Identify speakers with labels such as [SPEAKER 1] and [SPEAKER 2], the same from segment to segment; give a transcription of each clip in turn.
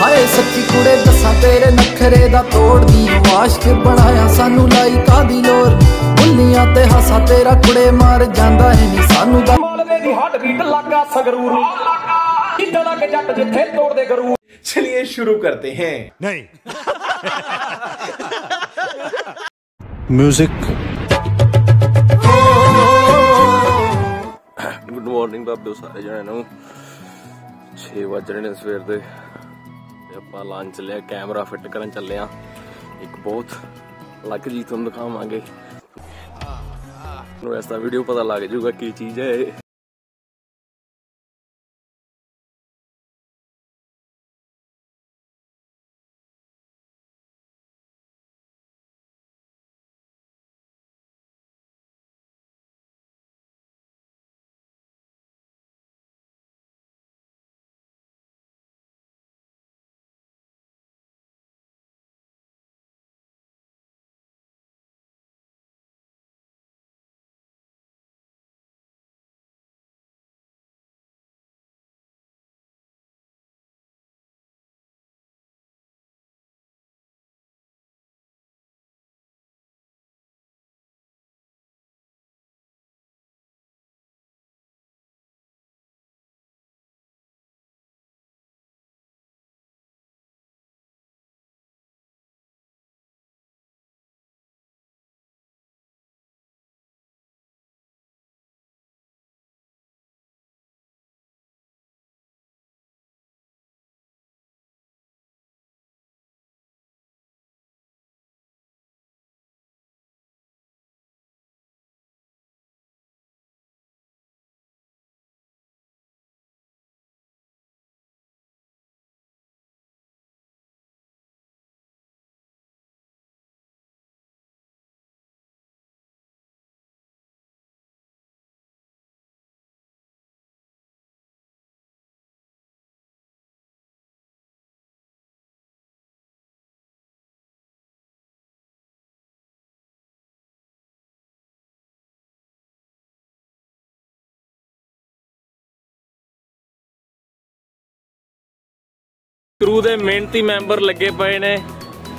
[SPEAKER 1] ਹਾਏ ਸੱਚੀ ਕੁੜੇ ਦੱਸਾਂ ਤੇਰੇ ਨਖਰੇ ਦਾ ਤੋੜਦੀ ਵਾਸ਼ਕ ਬਣਾਇਆ ਸਾਨੂੰ ਲਾਈ ਕਾਦੀ ਲੋਰ ਬੁੱਲੀਆਂ ਤੇ ਹਾਸਾ ਤੇਰਾ ਕੁੜੇ ਮਾਰ ਜਾਂਦਾ ਹੈ ਨਹੀਂ ਸਾਨੂੰ ਦਾ
[SPEAKER 2] ਮਾਲਵੇ ਦੀ ਹੱਡ ਬੀਟ ਲੱਗਾ ਸਗਰੂਰ ਕਿੱਦਾਂ ਦਾ ਜੱਟ ਜਿੱਥੇ ਤੋੜਦੇ ਗਰੂ
[SPEAKER 3] ਚਲਿਏ ਸ਼ੁਰੂ ਕਰਤੇ ਹੈ
[SPEAKER 4] ਨਹੀਂ
[SPEAKER 5] 뮤직
[SPEAKER 6] ਗੁੱਡ ਮਾਰਨਿੰਗ ਬਾਬੇ ਸਾਰੇ ਜਣੇ ਨੂੰ। 6 ਵਜ ਰਹੇ ਨੇ ਸਵੇਰ ਦੇ। ਤੇ ਆਪਾਂ ਲਾਂਚ ਚੱਲਿਆ ਕੈਮਰਾ ਫਿੱਟ ਕਰਨ ਚੱਲੇ ਆ। ਇੱਕ ਬਹੁਤ ਅਲੱਗ ਜੀ ਤੁਹਾਨੂੰ ਦਿਖਾਵਾਂਗੇ। ਨੂੰ ਇਸ ਦਾ ਵੀਡੀਓ ਪਤਾ ਲੱਗ ਜਾਊਗਾ ਕੀ ਚੀਜ਼ ਹੈ ਇਹ। ਕਰੂ ਦੇ ਮਿਹਨਤੀ ਮੈਂਬਰ ਲੱਗੇ ਪਏ ਨੇ।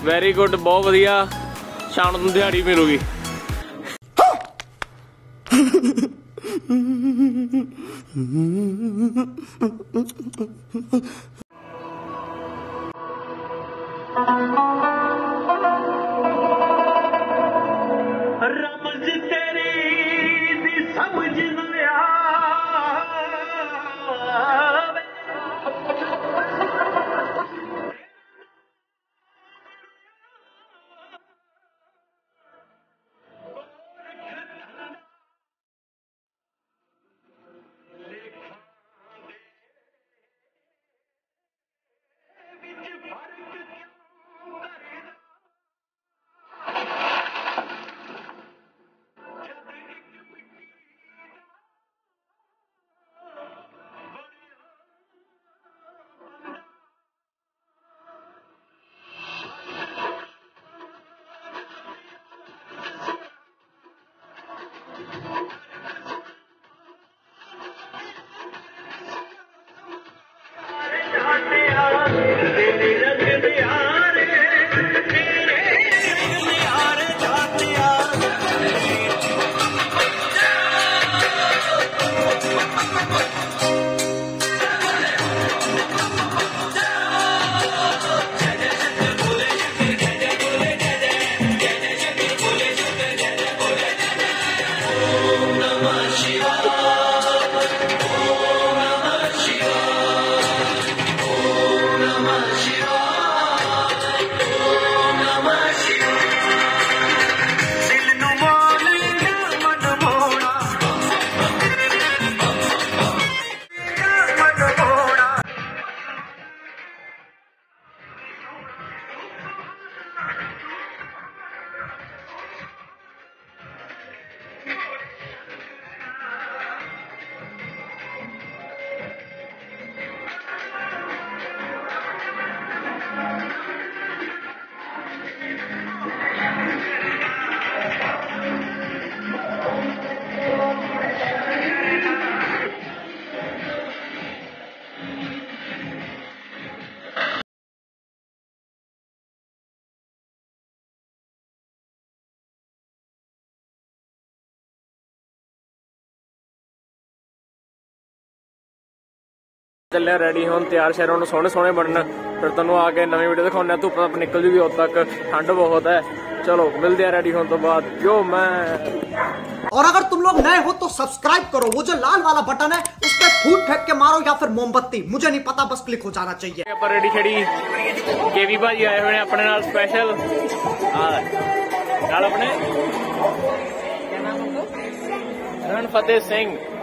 [SPEAKER 6] ਵੈਰੀ ਗੁੱਡ ਬਹੁਤ ਵਧੀਆ। ਸ਼ਾਮ ਨੂੰ ਦਿਹਾੜੀ ਮਿਲੂਗੀ।
[SPEAKER 2] ਰਮਜ਼
[SPEAKER 7] ਚੱਲੇ ਰੈਡੀ ਹੋਣ ਤਿਆਰ ਸ਼ਹਿਰ ਨੂੰ ਸੋਹਣੇ ਸੋਹਣੇ ਬਣਨ ਫਿਰ ਤੁਹਾਨੂੰ ਆ ਕੇ ਨਵੀਂ ਵੀਡੀਓ ਦਿਖਾਉਂਦੇ ਆ ਧੁੱਪ ਤਾਂ ਨਿਕਲ ਜੂਗੀ ਉਦੋਂ ਤੱਕ ਠੰਡ ਬਹੁਤ ਹੈ ਚਲੋ ਮਿਲਦੇ ਆ ਰੈਡੀ ਹੋਣ ਤੋਂ ਬਾਅਦ ਜੋ ਮੈਂ
[SPEAKER 8] और अगर तुम लोग नए हो तो सब्सक्राइब करो वो जो लाल वाला बटन है उस पर फूट फेंक के मारो या फिर मोमबत्ती मुझे नहीं पता बस क्लिक हो जाना चाहिए
[SPEAKER 7] ਆਪਾਂ ਰੈਡੀ ਖੜੀ ਕੇਵੀ ਭਾਜੀ ਆਏ ਹੋਏ ਨੇ ਆਪਣੇ ਨਾਲ ਸਪੈਸ਼ਲ ਨਾਲ ਆਪਣੇ ਰਣ ਫਤਿਹ ਸਿੰਘ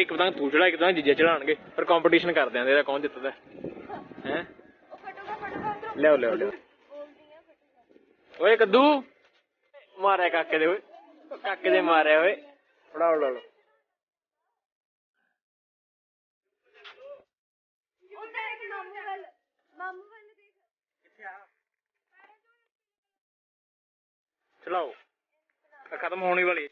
[SPEAKER 7] ਐ ਕਰ ਇੱਕ ਪਤੰਗ ਤੂੰ ਚੜਾ, ਇੱਕ ਪਤੰਗ ਜੀਜੇ ਚੜਾਣਗੇ ਪਰ ਕੰਪੀਟੀਸ਼ਨ ਕਰਦੇ ਆਂ, ਇਹਦਾ ਕੌਣ ਜਿੱਤਦਾ? ਹੈ? ਲਿਆਓ ਲਿਆਓ ਲਿਆਓ। ਓਏ ਕੱਦੂ, ਮਾਰਿਆ ਕਾਕੇ ਦੇ, ਓਏ। ਕਾਕੇ ਦੇ ਮਾਰਿਆ, ਓਏ। ਫੜਾਓ ਲਓ ਲਓ ਚਲਾਓ ਖਤਮ ਹੋਣੀ ਵਾਲੀ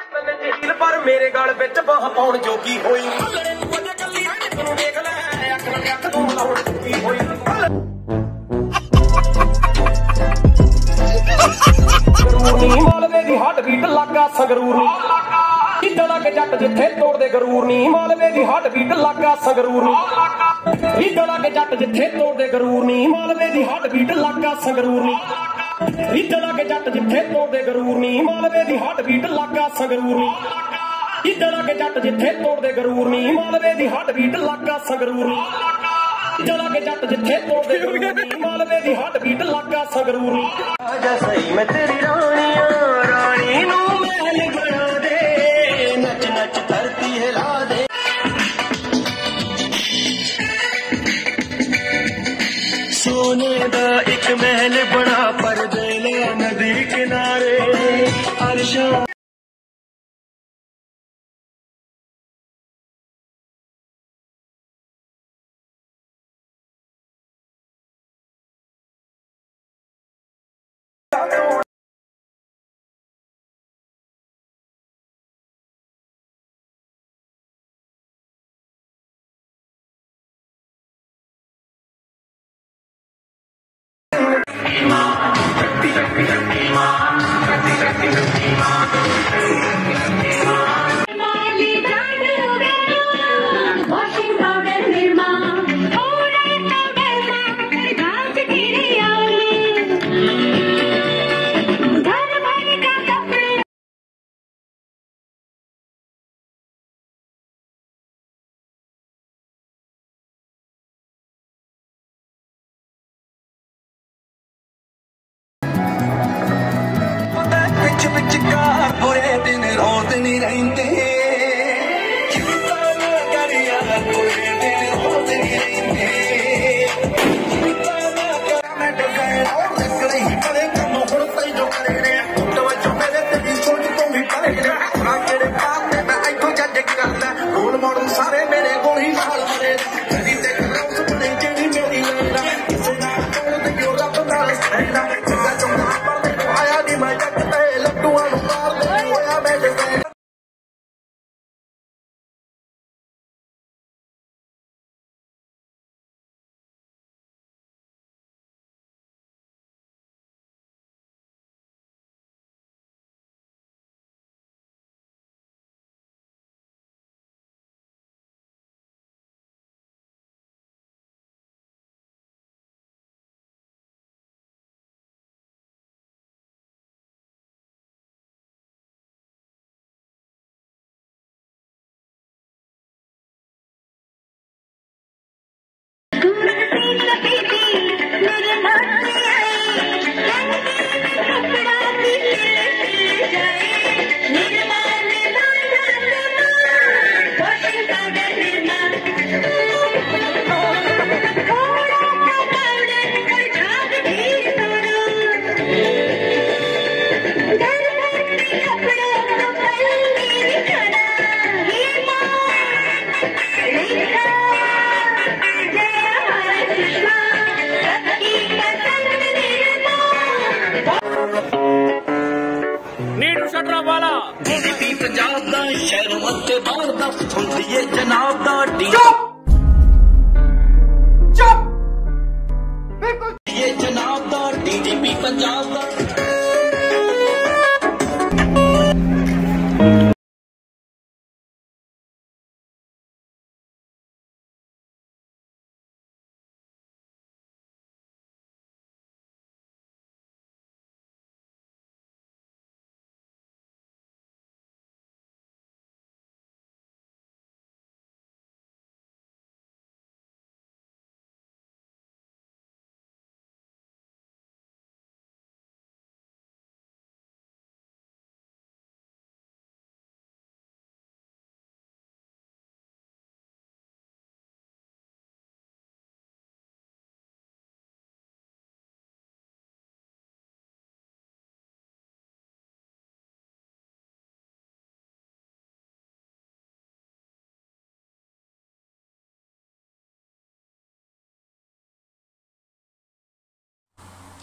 [SPEAKER 9] ਜਹੀਲ ਪਰ ਮੇਰੇ ਗਲ ਵਿੱਚ ਬਾਹ ਪਾਉਣ ਜੋਗੀ ਹੋਈ। ਮੱਲੜੇ ਨੂੰ ਅੱਜ ਕੱਲੀ ਹਣੇ ਤੈਨੂੰ ਦੇਖ ਲੈ ਅੱਖ ਲੱਗ ਅੱਖ ਤੋਂ ਲਾਉਣ ਜੋਗੀ ਹੋਈ।
[SPEAKER 2] ਗਰੂਰ ਨੀ ਮਾਲਵੇ ਦੀ ਹੱਡ ਬੀਟ ਲੱਗਾ ਸੰਗਰੂਰ ਨੀ। ਕਿੱਦਾਂ ਲੱਗ ਜੱਟ ਜਿੱਥੇ ਤੋੜਦੇ ਗਰੂਰ ਨੀ ਮਾਲਵੇ ਦੀ ਹੱਡ ਬੀਟ ਲੱਗਾ ਸੰਗਰੂਰ ਨੀ। ਕਿੱਦਾਂ ਲੱਗ ਜੱਟ ਜਿੱਥੇ ਤੋੜਦੇ ਗਰੂਰ ਨੀ ਮਾਲਵੇ ਦੀ ਹੱਡ ਬੀਟ ਲੱਗਾ ਸੰਗਰੂਰ ਨੀ ਕਿੱਦਾਂ ਲੱਗ ਜੱਟ ਜਿੱਥੇ ਤੋੜਦੇ ਗਰੂਰ ਨੀ ਮਾਲਵੇ ਦੀ ਹੱਡ ਬੀਟ ਲੱਗਾ ਸੰਗਰੂਰ ਨੀ ਕਿੱਦਾਂ ਲੱਗ ਜੱਟ ਜਿੱਥੇ ਤੋੜਦੇ ਗਰੂਰ ਨੀ ਮਾਲਵੇ ਦੀ ਹੱਡ ਬੀਟ ਲੱਗਾ ਸੰਗਰੂਰ ਨੀ ਕਿੱਦਾਂ ਲੱਗ ਜੱਟ ਜਿੱਥੇ ਤੋੜਦੇ ਗਰੂਰ ਨੀ ਮਾਲਵੇ ਦੀ ਹੱਡ ਬੀਟ ਲੱਗਾ ਸੰਗਰੂਰ ਨੀ
[SPEAKER 9] ਆਜਾ ਸਹੀ ਮੈਂ ਤੇਰੀ ਰਾਣੀਆਂ ਰਾਣੀ ਨੂੰ ਮਹਿਲ ਬਣਾ ਦੇ ਨੱਚ ਨੱਚ ਧਰਤੀ ਹਿਲਾ ਦੇ ਸੋਨੇ ਦਾ ਇੱਕ ਮਹਿਲ ਬਣਾ show.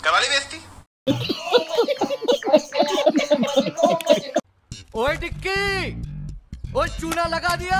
[SPEAKER 10] करवाली बेइज्जती
[SPEAKER 11] ओए टिक्की ओए चूना लगा दिया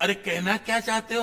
[SPEAKER 12] अरे कहना
[SPEAKER 13] क्या चाहते हो?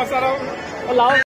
[SPEAKER 13] वापस रहा हूँ। लाओ।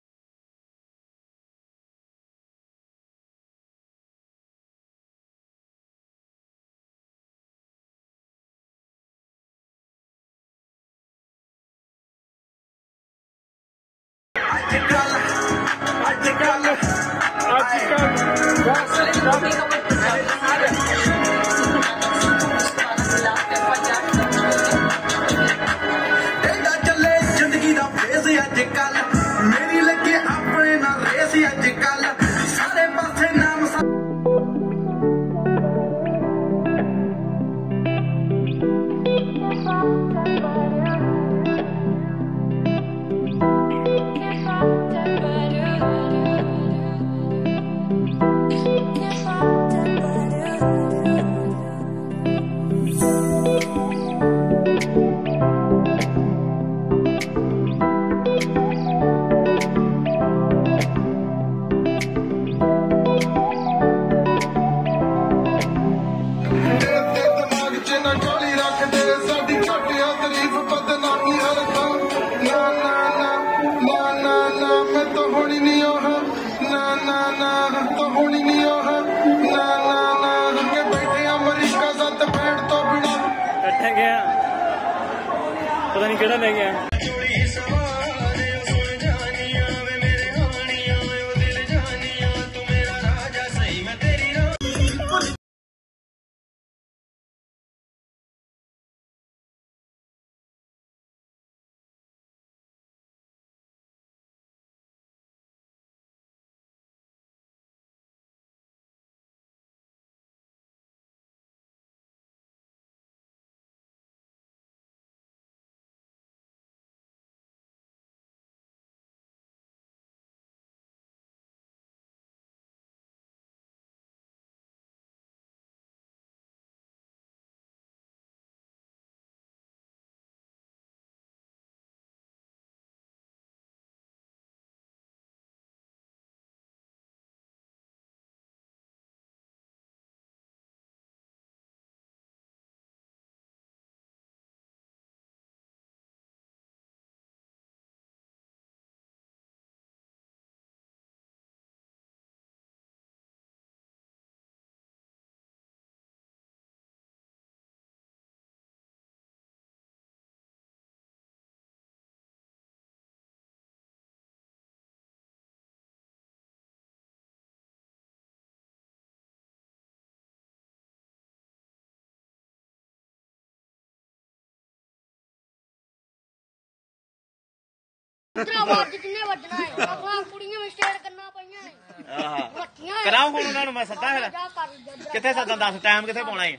[SPEAKER 14] ਤੇਰਾ ਵਾਰ ਜਿੰਨੇ ਵੱਜਣਾ ਹੈ ਆਪਾਂ ਕੁੜੀਆਂ ਵਿੱਚ ਸਟੇਟ ਕਰਨਾ ਪਈਆਂ ਨੇ ਆਹਾ
[SPEAKER 15] ਕਰਾਓ ਹੁਣ ਉਹਨਾਂ ਨੂੰ ਮੈਂ ਸੱਦਾ ਫਿਰ
[SPEAKER 14] ਜਾ ਕਰ ਜਾ
[SPEAKER 15] ਕਿੱਥੇ ਸੱਦਾਂ ਦੱਸ ਟਾਈਮ ਕਿੱਥੇ ਪਾਉਣਾ ਹੈ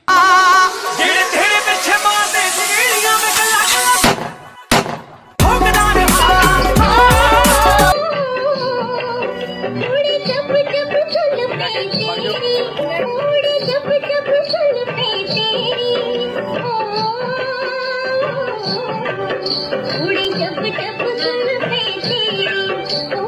[SPEAKER 11] ਜਿਹੜੇ ਤੇਰੇ ਪਿੱਛੇ ਮਾਰਦੇ ਜਿਹੜੀਆਂ ਮੈਂ ਗੱਲਾਂ ਗੱਲਾਂ ਠੋਕਦਾ ਨੇ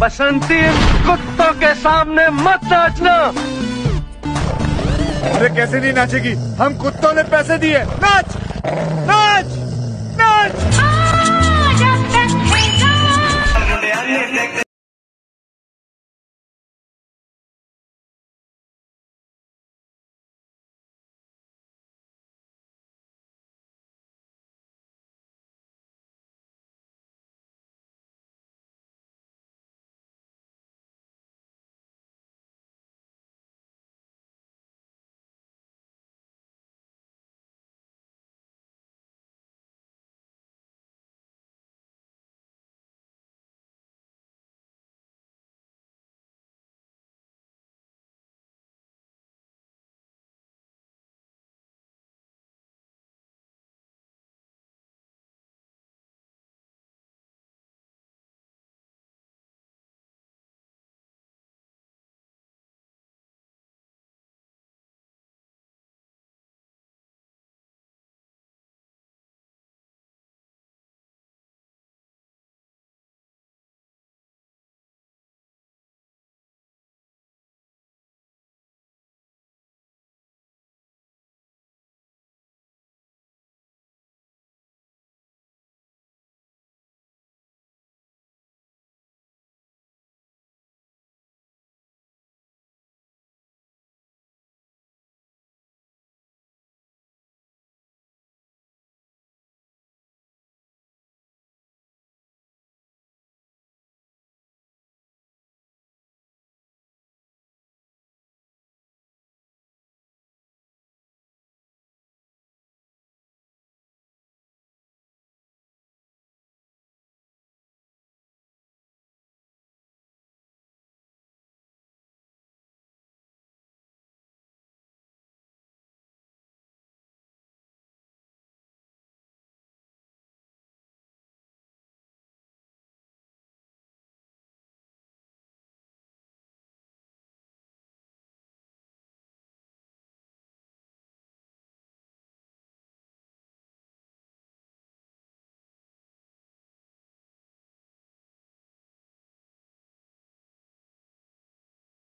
[SPEAKER 11] बसंती कुत्तों के सामने मत नाचना।
[SPEAKER 16] अरे कैसे नहीं नाचेगी? हम कुत्तों ने पैसे दिए। नाच! नाच! नाच,
[SPEAKER 11] नाच!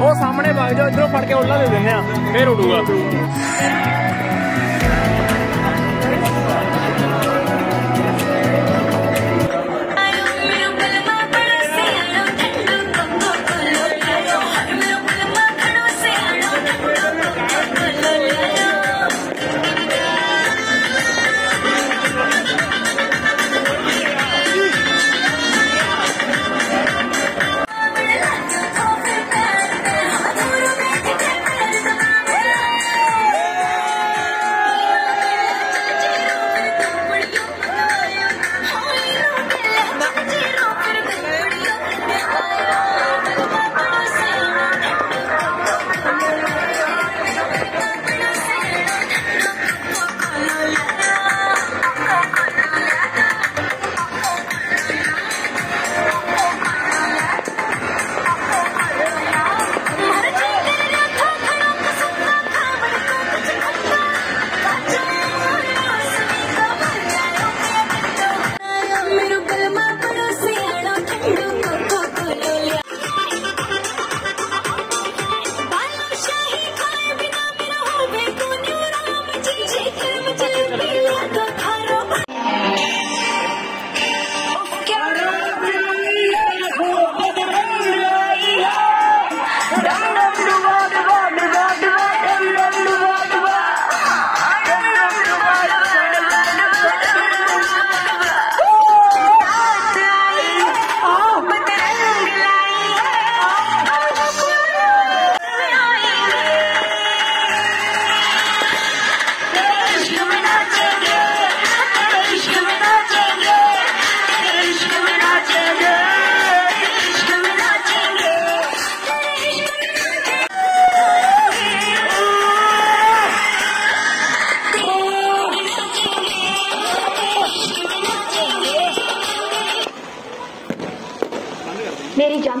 [SPEAKER 11] ਉਹ ਸਾਹਮਣੇ ਵਗ ਜਾਓ ਇਧਰੋਂ ਫੜ ਕੇ ਉੱਲਾ ਦੇ ਦਿੰਦੇ ਆ। ਫੇਰ ਉਡੂਗਾ।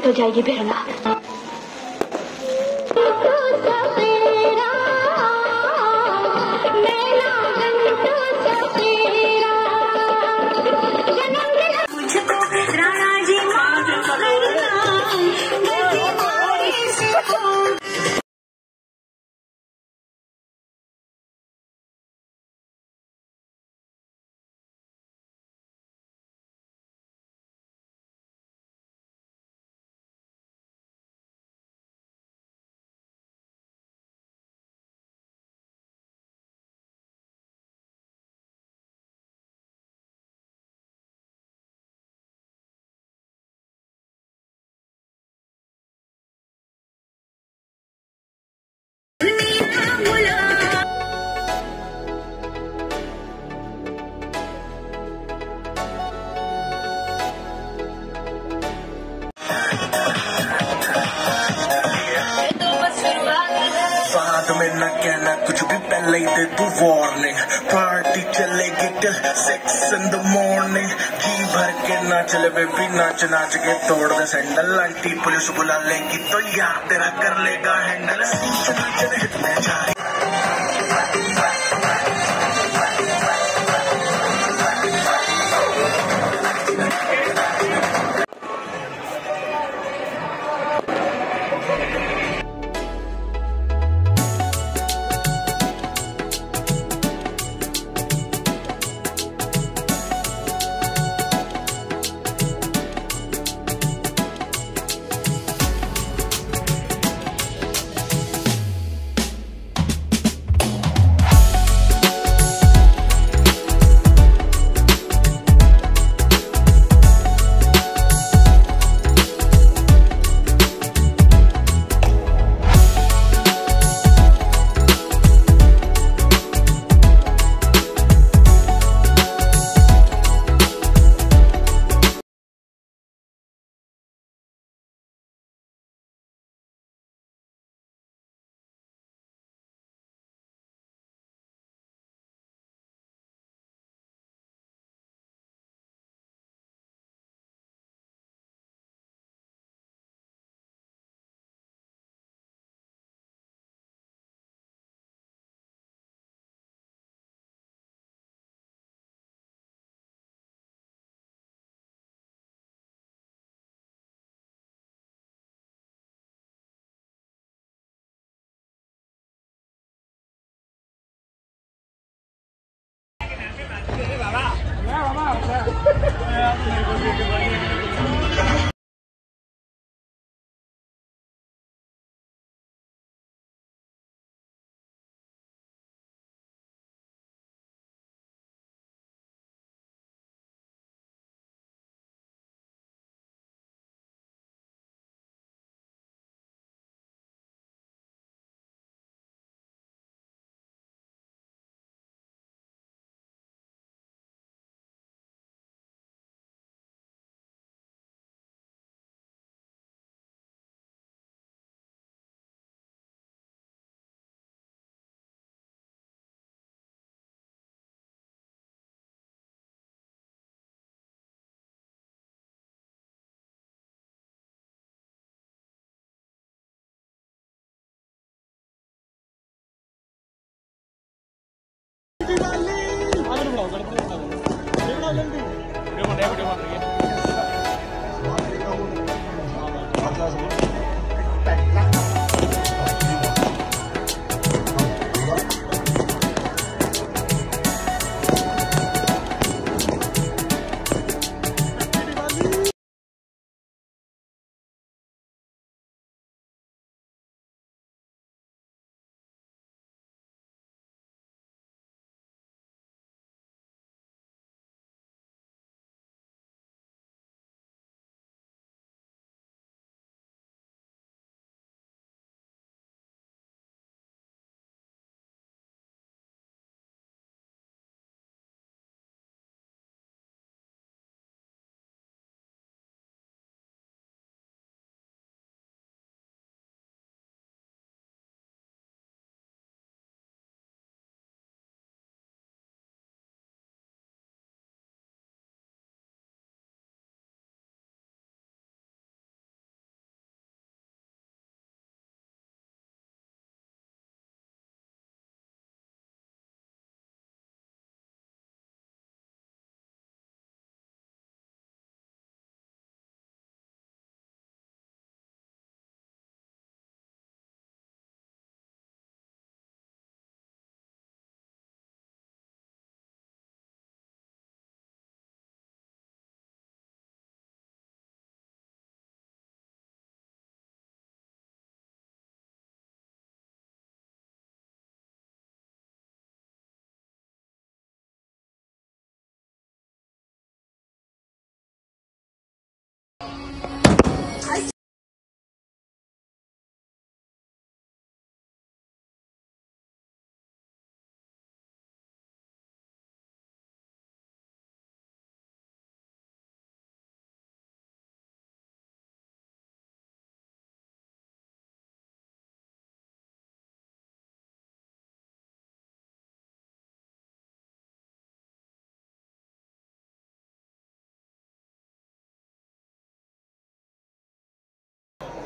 [SPEAKER 17] तो जाएगी बिरला
[SPEAKER 9] के बेबी, नाच नाच के तोड़ दे सैंडल आंटी पुलिस बुला लेगी तो यार तेरा कर लेगा हैंडल नाच हिट Everybody.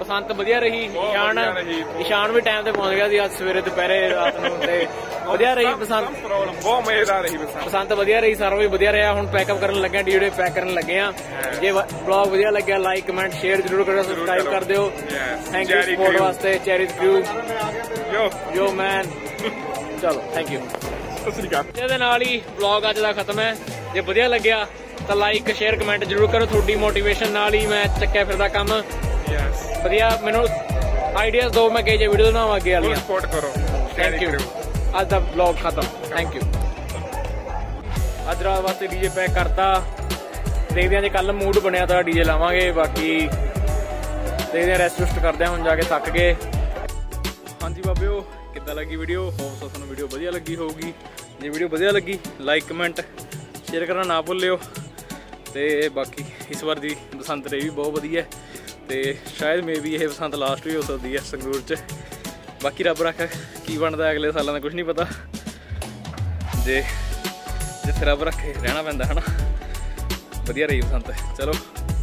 [SPEAKER 7] ਬਸੰਤ ਵਧੀਆ ਰਹੀ ਇਸ਼ਾਨ ਇਸ਼ਾਨ ਵੀ ਟਾਈਮ ਤੇ ਪਹੁੰਚ ਗਿਆ ਸੀ ਅੱਜ ਸਵੇਰੇ ਦੁਪਹਿਰੇ ਰਾਤ ਨੂੰ ਤੇ ਵਧੀਆ ਰਹੀ ਬਸੰਤ।
[SPEAKER 18] ਬਹੁਤ ਮਜ਼ੇਦਾਰ ਰਹੀ ਬਸ
[SPEAKER 7] ਬਸੰਤ ਵਧੀਆ ਰਹੀ ਸਾਰਾ ਵੀ ਵਧੀਆ ਰਿਹਾ। ਹੁਣ ਪੈਕਅਪ ਕਰਨ ਲੱਗੇ ਆ ਡੀਡੇ ਪੈਕ ਕਰਨ ਲੱਗੇ ਆ ਜੇ ਵਲੌਗ ਵਧੀਆ ਲੱਗਿਆ ਲਾਈਕ ਕਮੈਂਟ ਸ਼ੇਅਰ ਜਰੂਰ ਕਰੋ ਸਬਸਕ੍ਰਾਈਬ ਕਰ। ਦਿਓ.
[SPEAKER 18] Thank
[SPEAKER 7] you
[SPEAKER 18] support.
[SPEAKER 7] ਵਾਸਤੇ Cherry Crew
[SPEAKER 18] yo
[SPEAKER 7] yo man ਚਲੋ ਥੈਂਕ ਯੂ
[SPEAKER 18] ਸਤਿ ਸ੍ਰੀ ਅਕਾਲ।
[SPEAKER 7] ਇਹਦੇ ਨਾਲ ਹੀ ਵਲੌਗ ਅੱਜ ਦਾ ਖਤਮ ਹੈ। ਜੇ ਵਧੀਆ ਲੱਗਿਆ ਤਾਂ ਲਾਈਕ ਸ਼ੇਅਰ ਕਮੈਂਟ ਜਰੂਰ ਕਰੋ। ਤੁਹਾਡੀ ਮੋਟੀਵੇਸ਼ਨ ਨਾਲ ਹੀ ਮੈਂ ਚੱਕਿਆ ਫਿਰਦਾ ਕੰਮ।
[SPEAKER 18] ਯੈਸ
[SPEAKER 7] ਵਧੀਆ ਮੈਨੂੰ ਆਈਡੀਆਜ਼ ਦਿਓ ਮੈਂ ਕਿਹੇ ਵੀਡੀਓ ਬਣਾਵਾਂ ਅੱਗੇ ਵਾਲੀਆਂ।
[SPEAKER 18] ਸਪੋਰਟ ਕਰੋ।
[SPEAKER 7] ਥੈਂਕ ਯੂ ਅੱਜ ਦਾ ਵਲੌਗ ਖਤਮ। ਥੈਂਕ ਯੂ ਅੱਜ ਰਾਤ ਵਾਸਤੇ ਡੀਜੇ ਪੈਕ ਕਰਤਾ। ਦੇਖਦੇ ਹਾਂ ਜੇ ਕੱਲ ਮੂਡ ਬਣਿਆ ਤਾਂ ਡੀਜੇ ਲਾਵਾਂਗੇ। ਬਾਕੀ ਦੇਖਦੇ ਹਾਂ ਰੈਸਟ ਰੁਸਟ ਕਰਦੇ ਹਾਂ ਹੁਣ ਜਾ ਕੇ ਥੱਕ ਗਏ। ਹਾਂਜੀ ਬਾਬਿਓ ਕਿੱਦਾਂ ਲੱਗੀ ਵੀਡੀਓ ਹੋਪ ਸੋ ਤੁਹਾਨੂੰ ਵੀਡੀਓ ਵਧੀਆ ਲੱਗੀ ਹੋਊਗੀ। ਜੇ ਵੀਡੀਓ ਵਧੀਆ ਲੱਗੀ ਲਾਈਕ ਕਮੈਂਟ ਸ਼ੇਅਰ ਕਰਨਾ ਨਾ ਭੁੱਲਿਓ। ਤੇ ਬਾਕੀ ਇਸ ਵਾਰ ਦੀ ਬਸੰਤ ਰਹੀ ਵੀ ਬਹੁਤ ਵਧੀਆ। ਹੈ ਤੇ ਸ਼ਾਇਦ ਮੇਬੀ ਇਹ ਬਸੰਤ ਲਾਸਟ ਵੀ ਹੋ ਸਕਦੀ ਹੈ ਸੰਗਰੂਰ 'ਚ। ਬਾਕੀ ਰੱਬ ਰੱਖਾ ਕੀ ਬਣਦਾ ਅਗਲੇ ਸਾਲਾਂ ਦਾ ਕੁਝ ਨਹੀਂ ਪਤਾ। ਜੇ ਜਿੱਥੇ ਰੱਬ ਰੱਖੇ ਰਹਿਣਾ ਪੈਂਦਾ, ਹਨਾ? ਵਧੀਆ ਰਹੀ ਬਸੰਤ। ਚਲੋ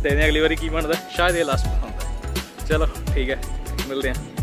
[SPEAKER 7] ਦੇਖਦੇ ਅਗਲੀ ਵਾਰੀ ਕੀ ਬਣਦਾ? ਸ਼ਾਇਦ ਇਹ ਲਾਸਟ ਬਸੰਤ। ਹੈ ਚਲੋ, ਠੀਕ ਹੈ, ਮਿਲਦੇ ਹਾਂ।